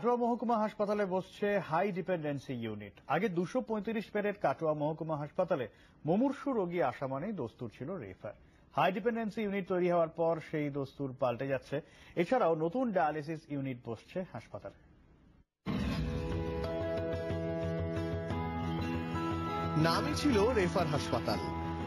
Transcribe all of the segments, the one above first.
কাটোয়া মহকুমা হাসপাতালে বসছে হাই ডিপেন্ডেন্সি ইউনিট আগে দুশো পঁয়ত্রিশ বেডের কাটোয়া মহকুমা হাসপাতালে মুমূর্ষু রোগী আসা মানেই দস্তুর ছিল রেফার হাই ডিপেন্ডেন্সি ইউনিট তৈরি হওয়ার পর সেই দস্তুর পাল্টে যাচ্ছে। এছাড়াও নতুন ডায়ালিসিস ইউনিট বসছে হাসপাতালে। নামই ছিল রেফার হাসপাতাল।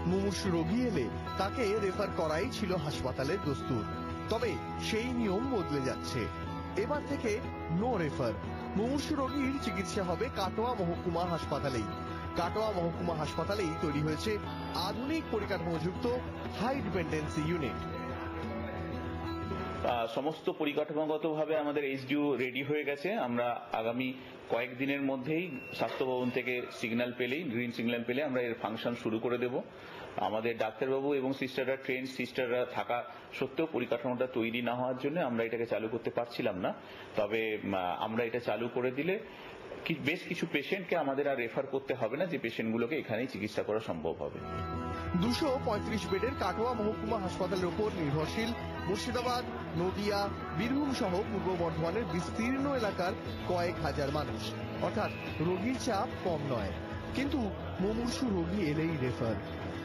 মুমূর্ষু রোগী এলে তাকে রেফার করাই ছিল হাসপাতালের দস্তুর। তবে সেই নিয়ম বদলে যাচ্ছে। এবার থেকে নো রেফার মুমূর্ষু রোগীর চিকিৎসা হবে কাটোয়া মহকুমা হাসপাতালেই। কাটোয়া মহকুমা হাসপাতালেই তৈরি হয়েছে আধুনিক পরিকাঠামোযুক্ত হাই ডিপেন্ডেন্সি ইউনিট সমস্ত পরিকাঠামোগতভাবে আমাদের এইচডিউ রেডি হয়ে গেছে। আমরা আগামী কয়েকদিনের মধ্যেই স্বাস্থ্য ভবন থেকে সিগন্যাল পেলেই, গ্রিন সিগন্যাল পেলে আমরা এর ফাংশন শুরু করে দেব। আমাদের ডাক্তারবাবু এবং সিস্টাররা ট্রেন, সিস্টাররা থাকা সত্ত্বেও পরিকাঠামোটা তৈরি না হওয়ার জন্য আমরা এটাকে চালু করতে পারছিলাম না। তবে আমরা এটা চালু করে দিলে বেশ কিছু পেশেন্টকে আমাদের আর রেফার করতে হবে না যে পেশেন্টগুলোকে এখানেই চিকিৎসা করা সম্ভব হবে। দুশো পঁয়ত্রিশ বেডের কাটোয়া মহকুমা হাসপাতালের উপর নির্ভরশীল মুর্শিদাবাদ, নদিয়া, বীরভূম সহ পূর্ব বর্ধমানের বিস্তীর্ণ এলাকার কয়েক হাজার মানুষ। অর্থাৎ রোগীর চাপ কম নয়। কিন্তু মুমূর্ষু রোগী এলেই রেফার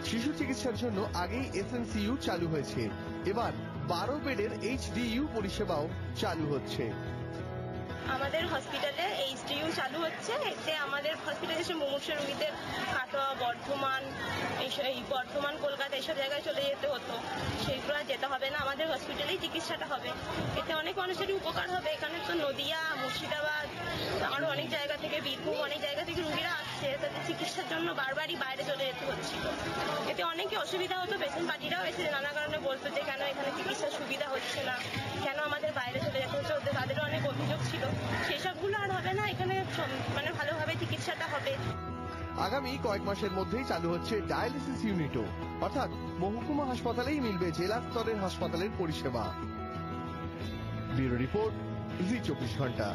শিশু চিকিৎসার জন্য আগেই এসএনসিইউ চালু হয়েছে। এবার বারো বেডের এইচডিইউ পরিষেবাও চালু হচ্ছে। আমাদের হসপিটালে এইচডিইউ চালু হচ্ছে। এতে আমাদের হসপিটালে এসে মুমূর্ষু রোগীদের কাটোয়া বর্ধমান, এই বর্ধমান, কলকাতা এইসব জায়গায় চলে যেতে হতো। সেইগুলো আর যেতে হবে না। আমাদের হসপিটালেই চিকিৎসাটা হবে। এতে অনেক মানুষেরই উপকার হবে। এখানে তো নদিয়া, মুর্শিদাবাদ, আরও অনেক জায়গা থেকে বীরভূম, অনেক জায়গা থেকে রুগীরা আসছে। তাদের চিকিৎসার জন্য বারবারই বাইরে চলে যেতে হচ্ছিল। এতে অনেকে অসুবিধা হতো। পেশেন্ট পার্টিরাও এসে নানা কারণে বলতো যে, কেন এখানে চিকিৎসার আগামী কয়েক মাসের মধ্যেই চালু হচ্ছে ডায়ালিসিস ইউনিটও। অর্থাৎ মহকুমা হাসপাতালেই মিলবে জেলা স্তরের হাসপাতালের পরিষেবা। ব্যুরো রিপোর্ট, জি চব্বিশ ঘণ্টা।